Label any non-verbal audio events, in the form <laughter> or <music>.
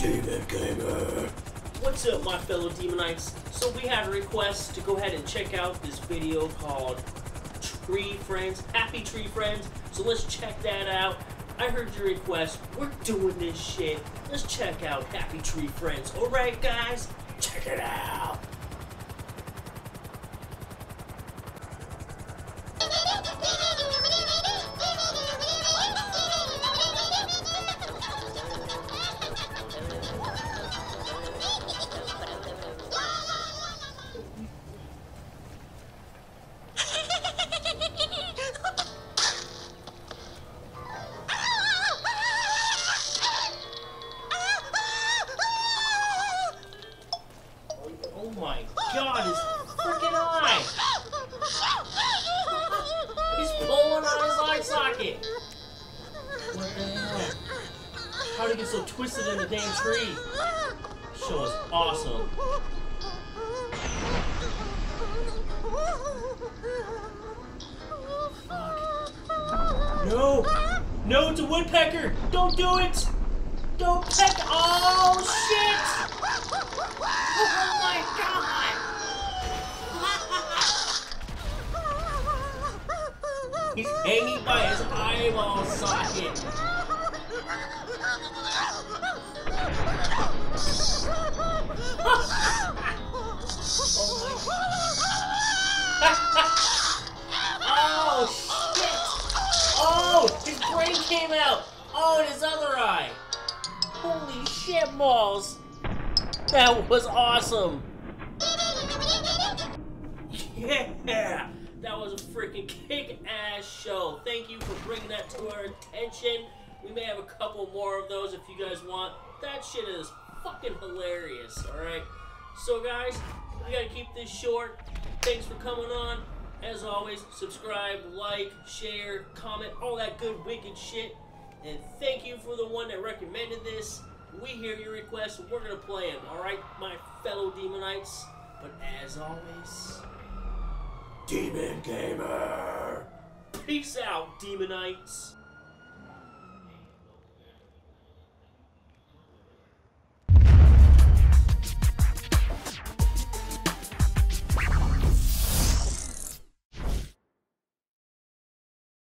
Gamer. What's up, my fellow Demonites? So we had a request to go ahead and check out this video called Tree Friends, Happy Tree Friends. So let's check that out. I heard your request. We're doing this shit. Let's check out Happy Tree Friends. Alright, guys? Check it out. Oh my god, his freaking eye! He's pulling on his eye socket! What the hell? How'd he get so twisted in the damn tree? Show is awesome. No! No, it's a woodpecker! Don't do it! Don't peck! Oh He's hanging by his eyeball socket. oh shit! Oh, his brain came out. Oh, and his other eye. Holy shit balls! That was awesome! <laughs> Yeah! That was a freaking kick-ass show. Thank you for bringing that to our attention. We may have a couple more of those if you guys want. That shit is fucking hilarious, alright? So guys, we gotta keep this short. Thanks for coming on. As always, subscribe, like, share, comment, all that good wicked shit. And thank you for the one that recommended this. We hear your requests we're gonna play them, alright, my fellow Demonites? But as always, Demon Gamer! Peace out, Demonites!